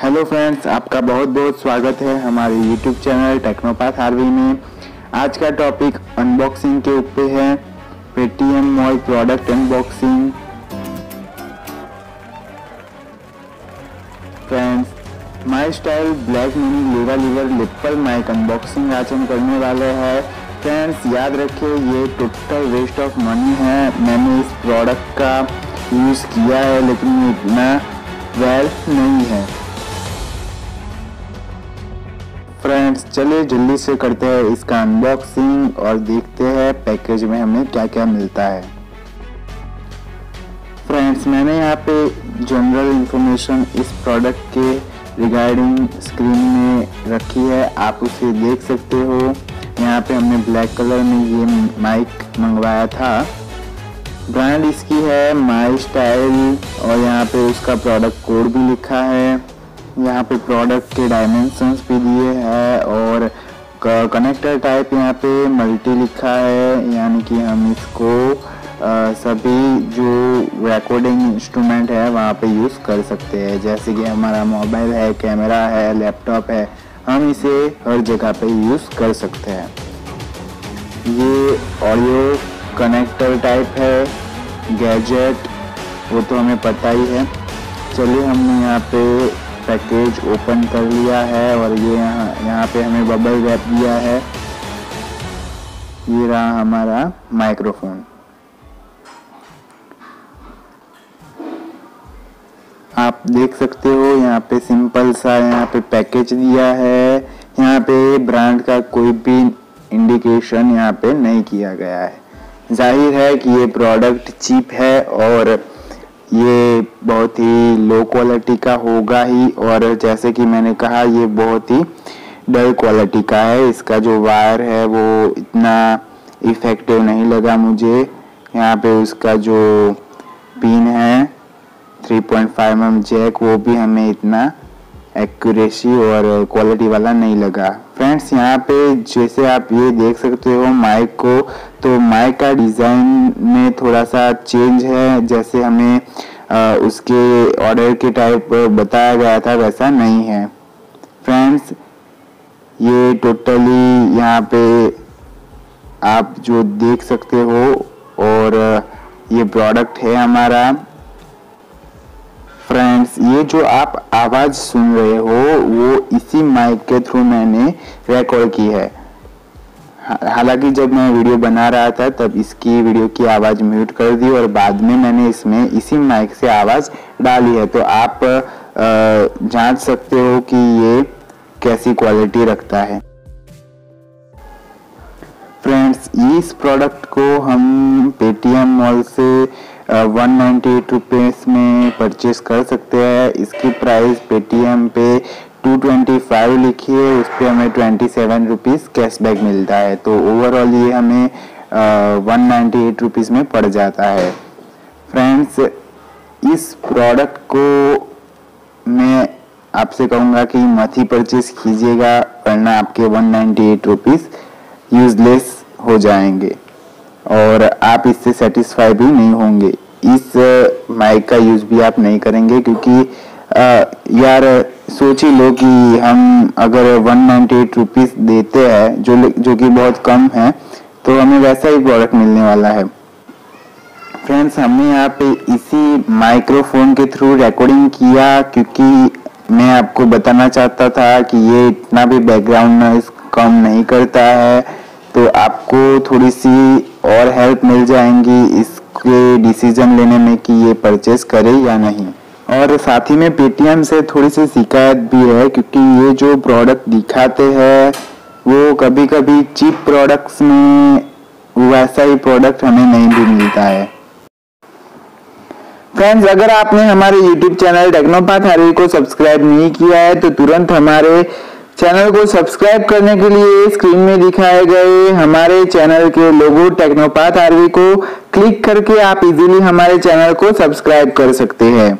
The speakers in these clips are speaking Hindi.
हेलो फ्रेंड्स आपका बहुत बहुत स्वागत है हमारे यूट्यूब चैनल टेक्नोपाथ आरवी में। आज का टॉपिक अनबॉक्सिंग के ऊपर है Paytm mall product unboxing friends my style black mini lavalier lapel mic unboxing आज हम करने वाले हैं। फ्रेंड्स याद रखिए, ये टोटल वेस्ट ऑफ़ मनी है। मैंने इस प्रोडक्ट का यूज़ किया है, लेकिन इतना वेल्थ नहीं है। फ्रेंड्स चलिए जल्दी से करते हैं इसका अनबॉक्सिंग और देखते हैं पैकेज में हमें क्या क्या मिलता है। फ्रेंड्स मैंने यहाँ पे जनरल इन्फॉर्मेशन इस प्रोडक्ट के रिगार्डिंग स्क्रीन में रखी है। आप उसे देख सकते हो। यहाँ पे हमने ब्लैक कलर में ये माइक मंगवाया था। ब्रांड इसकी है माई स्टाइल और यहाँ पे उसका प्रोडक्ट कोड भी लिखा है। यहाँ पे प्रोडक्ट के डायमेंशंस भी दिए हैं और कनेक्टर टाइप यहाँ पे मल्टी लिखा है यानी कि हम इसको आ, सभी जो रिकॉर्डिंग इंस्ट्रूमेंट है वहाँ पे यूज़ कर सकते हैं। जैसे कि हमारा मोबाइल है कैमरा है लैपटॉप है हम इसे हर जगह पे यूज़ कर सकते हैं। ये ऑडियो कनेक्टर टाइप है गैजेट वो तो हमें पता ही है। चलिए हमने यहाँ पे पैकेज ओपन कर लिया है और ये यहाँ यहाँ पे हमें बबल रैप दिया है। ये रहा हमारा माइक्रोफोन आप देख सकते हो यहाँ पे सिंपल सा यहाँ पे पैकेज दिया है। यहाँ पे ब्रांड का कोई भी इंडिकेशन यहाँ पे नहीं किया गया है। ज़ाहिर है कि ये प्रोडक्ट चीप है और ये बहुत ही लो क्वालिटी का होगा ही और जैसे कि मैंने कहा, ये बहुत ही डल क्वालिटी का है। इसका जो वायर है, वो इतना इफ़ेक्टिव नहीं लगा मुझे। यहाँ पे उसका जो पिन है 3.5 पॉइंट mm जैक वो भी हमें इतना एक्यूरेसी और क्वालिटी वाला नहीं लगा। फ्रेंड्स यहाँ पे जैसे आप ये देख सकते हो माइक को तो माइक का डिज़ाइन में थोड़ा सा चेंज है। जैसे हमें उसके ऑर्डर के टाइप बताया गया था, वैसा नहीं है। फ्रेंड्स ये टोटली यहाँ पे आप जो देख सकते हो और ये प्रोडक्ट है हमारा। फ्रेंड्स ये जो आप आवाज़ सुन रहे हो, वो इसी माइक के थ्रू मैंने रिकॉर्ड की है। हालाँकि जब मैं वीडियो बना रहा था, तब इसकी वीडियो की आवाज़ म्यूट कर दी और बाद में मैंने इसमें इसी माइक से आवाज़ डाली है। तो आप जाँच सकते हो कि ये कैसी क्वालिटी रखता है। फ्रेंड्स, इस प्रोडक्ट को हम पेटीएम मॉल से वन नाइन्टी एट रुपीज़ में परचेस कर सकते हैं। इसकी प्राइस पेटीएम पे टू ट्वेंटी फाइव लिखी है, उस पर हमें ट्वेंटी सेवन रुपीज़ कैशबैक मिलता है। तो ओवरऑल ये हमें वन नाइन्टी एट रुपीज़ में पड़ जाता है। फ्रेंड्स इस प्रोडक्ट को मैं आपसे कहूँगा कि मत ही परचेस कीजिएगा, वरना आपके one ninety eight rupees useless हो जाएँगे। और आप इससे सेटिस्फाई भी नहीं होंगे। इस माइक का यूज़ भी आप नहीं करेंगे, क्योंकि यार, सोच ही लो कि हम अगर वन नाइन्टी एट रुपीज़ देते हैं, जो जो कि बहुत कम है तो हमें वैसा ही प्रोडक्ट मिलने वाला है। फ्रेंड्स हमने यहाँ पे इसी माइक्रोफोन के थ्रू रिकॉर्डिंग किया, क्योंकि मैं आपको बताना चाहता था कि ये इतना भी बैकग्राउंड नॉइज़ कम नहीं करता है तो आपको थोड़ी सी और हेल्प मिल जाएँगी इसके डिसीज़न लेने में कि ये परचेस करे या नहीं। और साथ ही में पेटीएम से थोड़ी सी शिकायत भी है, क्योंकि ये जो प्रोडक्ट दिखाते हैं, वो कभी कभी चीप प्रोडक्ट्स में वैसा ही प्रोडक्ट हमें नहीं भी मिलता है। फ्रेंड्स अगर आपने हमारे यूट्यूब चैनल टेक्नोपाथ हरी को सब्सक्राइब नहीं किया है तो तुरंत हमारे चैनल को सब्सक्राइब करने के लिए स्क्रीन में दिखाए गए हमारे चैनल के लोगो टेक्नोपाथ आरवी को क्लिक करके आप इजीली हमारे चैनल को सब्सक्राइब कर सकते हैं।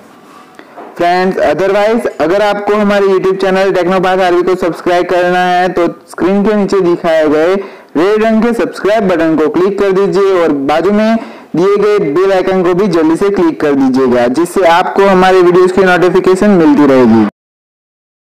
फ्रेंड्स अदरवाइज़ अगर आपको हमारे यूट्यूब चैनल टेक्नोपाथ आरवी को सब्सक्राइब करना है तो स्क्रीन के नीचे दिखाए गए रेड रंग के सब्सक्राइब बटन को क्लिक कर दीजिए और बाजू में दिए गए बेल आइकन को भी जल्दी से क्लिक कर दीजिएगा, जिससे आपको हमारे वीडियोस की नोटिफिकेशन मिलती रहेगी।